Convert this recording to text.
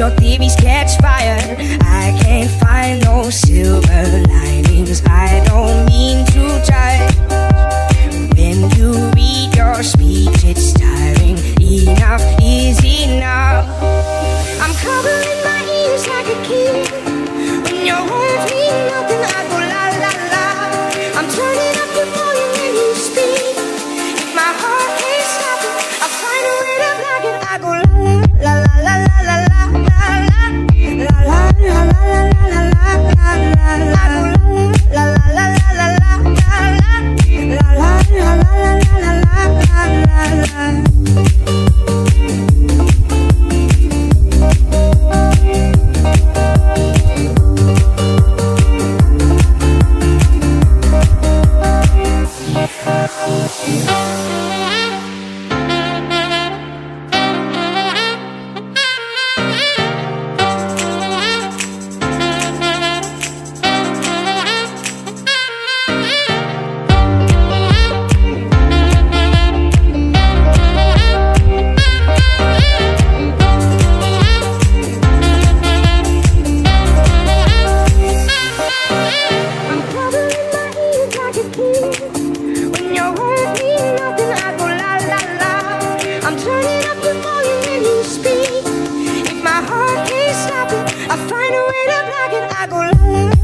your theories catch fire. I find a way to block it. I go la la.